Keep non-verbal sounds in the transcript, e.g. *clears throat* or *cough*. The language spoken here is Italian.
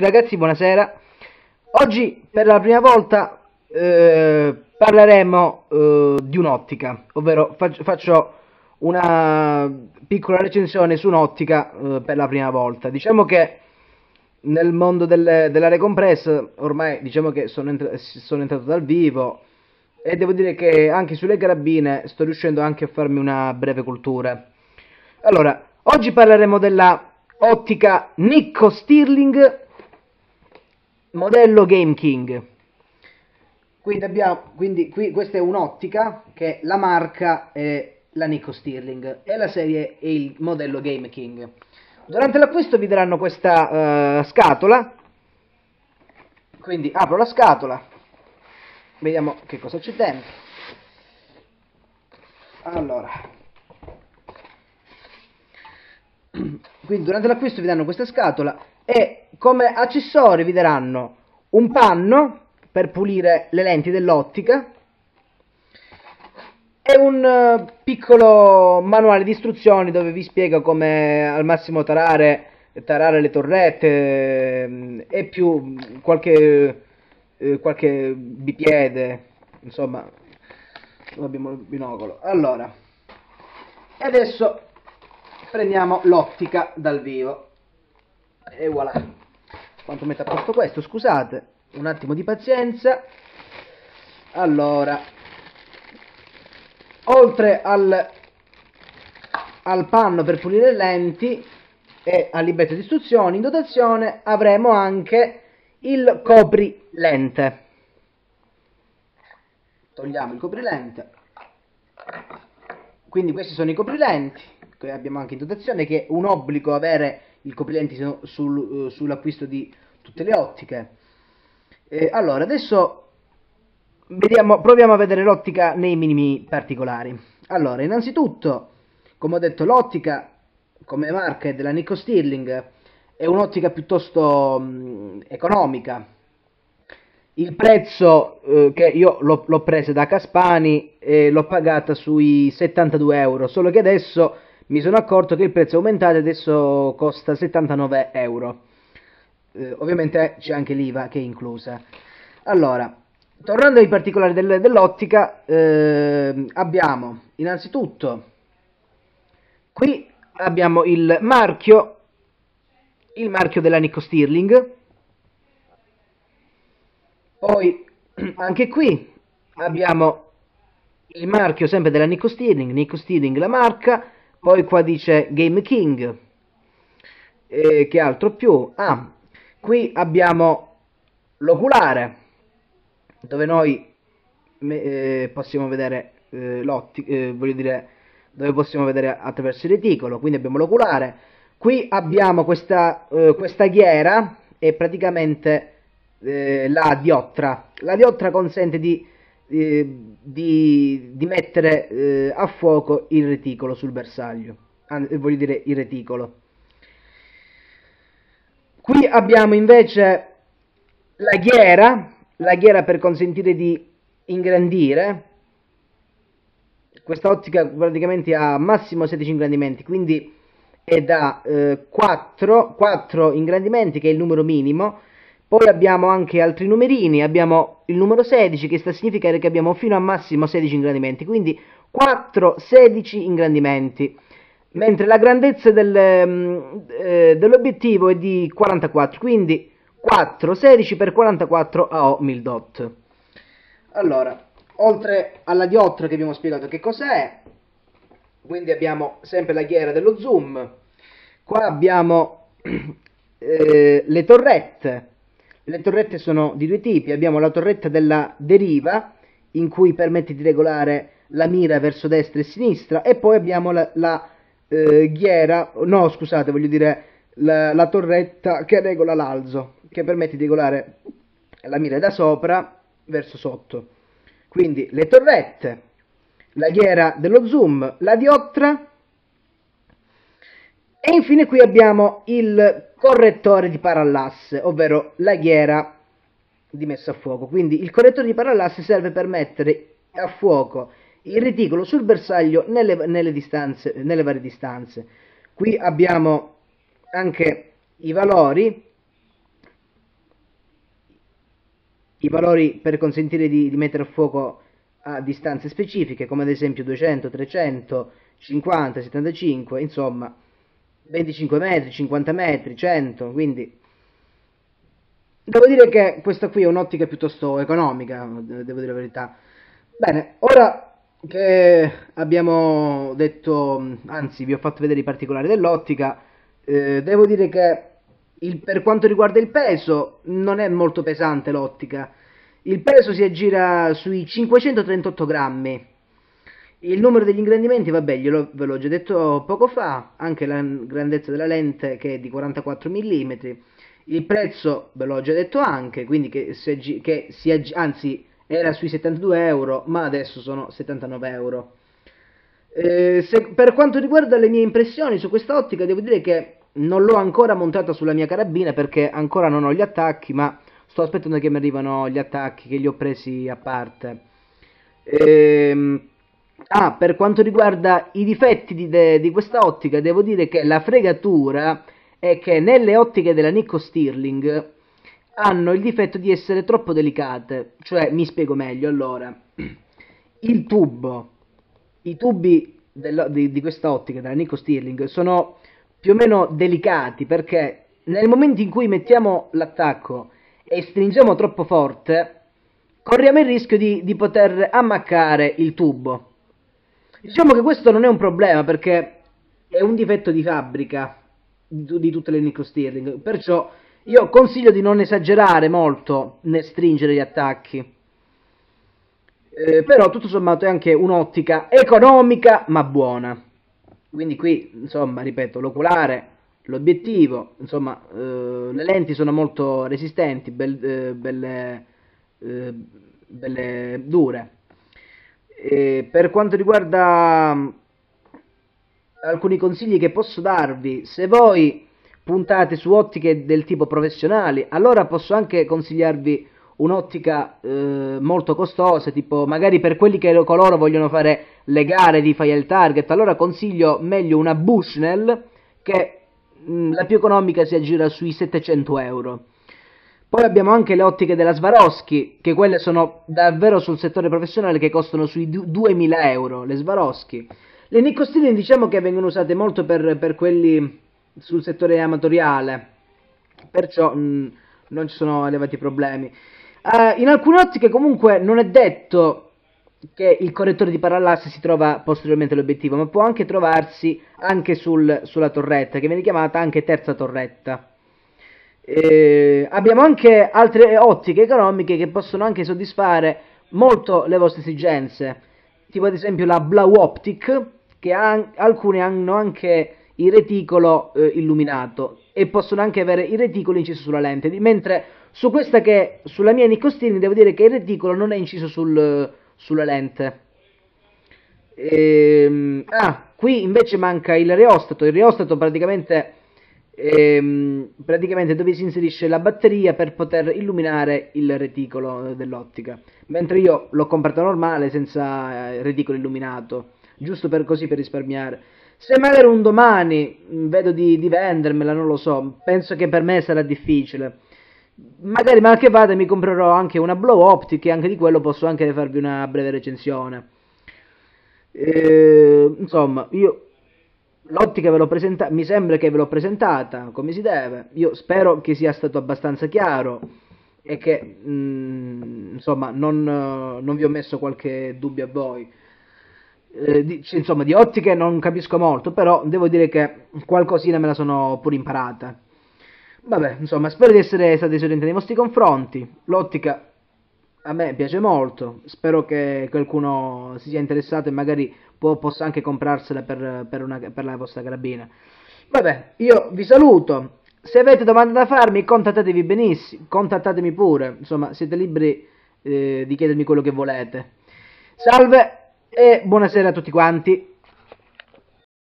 ragazzi, buonasera. Oggi per la prima volta eh, parleremo eh, di un'ottica, ovvero fac faccio una piccola recensione su un'ottica eh, per la prima volta. Diciamo che nel mondo del, dell'area compress ormai diciamo che sono, entra sono entrato dal vivo e devo dire che anche sulle carabine sto riuscendo anche a farmi una breve cultura. Allora, oggi parleremo della ottica Nikko Stirling modello Game King. Quindi, abbiamo, quindi qui, questa è un'ottica che la marca è la Nikko Stirling e la serie è il modello Game King. Durante l'acquisto vi daranno questa uh, scatola, quindi apro la scatola, vediamo che cosa c'è dentro. Allora, *clears throat* quindi durante l'acquisto vi danno questa scatola e come accessori vi daranno un panno per pulire le lenti dell'ottica e un uh, piccolo manuale di istruzioni dove vi spiega come al massimo tarare, tarare le torrette eh, e più qualche, eh, qualche bipiede, insomma, abbiamo il binocolo. Allora, adesso prendiamo l'ottica dal vivo e voilà quanto mette a posto questo scusate. Un attimo di pazienza. Allora oltre al, al panno per pulire le lenti e al libretto di istruzioni in dotazione avremo anche il coprilente. Togliamo il coprilente. Quindi questi sono i coprilenti che abbiamo anche in dotazione che è un obbligo avere il coprilenti sul, uh, sull'acquisto di tutte le ottiche. Eh, allora, adesso vediamo, proviamo a vedere l'ottica nei minimi particolari. Allora, innanzitutto, come ho detto, l'ottica come marca della Nikko Stirling è un'ottica piuttosto mh, mm, economica. Il prezzo eh, che io l'ho presa da Caspani e l'ho pagata sui 72 euro, solo che adesso mi sono accorto che il prezzo è aumentato e adesso costa 79 euro. Eh, ovviamente c'è anche l'IVA che è inclusa. Allora, tornando ai particolari del, dell'ottica, eh, abbiamo innanzitutto qui abbiamo il marchio, il marchio della Nikko Stirling, poi *clears throat* anche qui abbiamo il marchio sempre della Nikko Stirling, Nikko Stirling la marca, poi qua dice Game King. E che altro più? Ah, qui abbiamo l'oculare, dove noi eh, possiamo vedere eh, l'ottica, eh, voglio dire, dove possiamo vedere attraverso il reticolo, quindi abbiamo l'oculare. Qui abbiamo questa, eh, questa ghiera e praticamente eh, la diottra. La diottra consente di eh, di, di, mettere eh, a fuoco il reticolo sul bersaglio, eh, voglio dire il reticolo. Qui abbiamo invece la ghiera, la ghiera per consentire di ingrandire. Questa ottica praticamente ha massimo 16 ingrandimenti, quindi è da eh, 4, 4 ingrandimenti che è il numero minimo poi abbiamo anche altri numerini, abbiamo il numero 16 che sta a significare che abbiamo fino a massimo 16 ingrandimenti, quindi 4, 16 ingrandimenti, mentre la grandezza del, mm, eh, dell'obiettivo è di 44, quindi 4, 16 per 44 AO 1000 dot. Allora, oltre alla diottra che abbiamo spiegato che cos'è, quindi abbiamo sempre la ghiera dello zoom, qua abbiamo *clears throat* eh, le torrette, le torrette sono di due tipi, abbiamo la torretta della deriva, in cui permette di regolare la mira verso destra e sinistra, e poi abbiamo la, la eh, ghiera, no scusate, voglio dire la, la torretta che regola l'alzo, che permette di regolare la mira da sopra verso sotto. Quindi le torrette, la ghiera dello zoom, la diottra e infine qui abbiamo il correttore di parallasse, ovvero la ghiera di messa a fuoco. Quindi il correttore di parallasse serve per mettere a fuoco il reticolo sul bersaglio nelle, nelle, distanze, nelle varie distanze. Qui abbiamo anche i valori i valori per consentire di, di mettere a fuoco a distanze specifiche, come ad esempio 200, 300, 50, 75, insomma 25 metri, 50 metri, 100, quindi devo dire che questa qui è un'ottica piuttosto economica, devo dire la verità. Bene, ora che abbiamo detto, anzi vi ho fatto vedere i particolari dell'ottica, eh, devo dire che il, per quanto riguarda il peso non è molto pesante l'ottica, il peso si aggira sui 538 grammi. Il numero degli ingrandimenti, vabbè, glielo, ve l'ho già detto poco fa, anche la grandezza della lente che è di 44 mm. Il prezzo ve l'ho già detto anche, quindi che si, che si anzi era sui 72 euro, ma adesso sono 79 euro. Eh, se, per quanto riguarda le mie impressioni su questa ottica, devo dire che non l'ho ancora montata sulla mia carabina perché ancora non ho gli attacchi, ma Sto aspettando che mi arrivano gli attacchi che li ho presi a parte. Ehm... Ah, per quanto riguarda i difetti di, de, di questa ottica, devo dire che la fregatura è che nelle ottiche della Nikko Stirling hanno il difetto di essere troppo delicate. Cioè, mi spiego meglio, allora. *clears throat* Il tubo, i tubi del, di, di questa ottica della Nikko Stirling sono più o meno delicati perché nel momento in cui mettiamo l'attacco e stringiamo troppo forte, corriamo il rischio di, di poter ammaccare il tubo. Diciamo che questo non è un problema perché è un difetto di fabbrica di, tutte le microstirling, perciò io consiglio di non esagerare molto nel stringere gli attacchi. Eh, però tutto sommato è anche un'ottica economica ma buona. Quindi qui, insomma, ripeto, l'oculare l'obiettivo, insomma, eh, le lenti sono molto resistenti, bel, eh, belle, eh, belle, dure. E per quanto riguarda mm, alcuni consigli che posso darvi, se voi puntate su ottiche del tipo professionali, allora posso anche consigliarvi un'ottica eh, molto costosa, tipo magari per quelli che coloro vogliono fare le gare di file target, allora consiglio meglio una Bushnell che Mm, la più economica si aggira sui 700 euro. Poi abbiamo anche le ottiche della Swarovski, che quelle sono davvero sul settore professionale che costano sui 2000 euro, le Swarovski. Le Nikko Stirling diciamo che vengono usate molto per, per quelli sul settore amatoriale, perciò mh, non ci sono elevati problemi. Uh, in alcune ottiche comunque non è detto che il correttore di parallasse si trova posteriormente all'obiettivo, ma può anche trovarsi anche sul, sulla torretta, che viene chiamata anche terza torretta. Eh, abbiamo anche altre ottiche economiche che possono anche soddisfare molto le vostre esigenze, tipo ad esempio la Blau Optic, che ha, alcune hanno anche il reticolo eh, illuminato e possono anche avere il reticolo inciso sulla lente, mentre su questa che sulla mia Nicostini devo dire che il reticolo non è inciso sul sulla lente. Ehm, ah, qui invece manca il reostato. Il reostato praticamente, ehm, praticamente dove si inserisce la batteria per poter illuminare il reticolo dell'ottica. Mentre io l'ho comprato normale senza eh, reticolo illuminato, giusto per così per risparmiare. Se magari un domani vedo di, di vendermela, non lo so, penso che per me sarà difficile magari mal che vada mi comprerò anche una Blow Optic e anche di quello posso anche farvi una breve recensione. E, insomma, io l'ottica ve l'ho presentata, mi sembra che ve l'ho presentata come si deve. Io spero che sia stato abbastanza chiaro e che mh, mm, insomma non, non, vi ho messo qualche dubbio a voi. Eh, di, insomma, di ottiche non capisco molto, però devo dire che qualcosina me la sono pure imparata. Vabbè, insomma, spero di essere stati esaurienti nei vostri confronti. L'ottica a me piace molto. Spero che qualcuno si sia interessato e magari può, possa anche comprarsela per, per, una, per la vostra carabina. Vabbè, io vi saluto. Se avete domande da farmi, contattatemi benissimo. Contattatemi pure. Insomma, siete liberi eh, di chiedermi quello che volete. Salve e buonasera a tutti quanti.